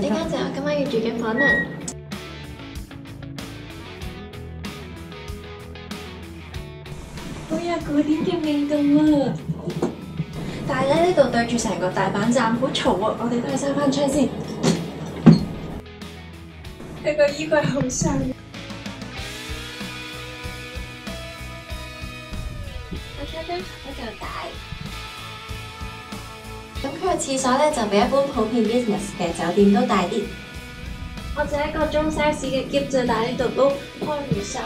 點解就我今晚要住嘅房啊？好有古典嘅味道啊！但係咧呢度對住成個大阪站，好嘈啊！我哋都係閂翻窗先。呢個衣櫃好細。我覺得好夠大。個廁所咧就比一般普遍 business 嘅酒店都大啲。我就一個中 size 嘅篋就，但係呢度都開唔晒。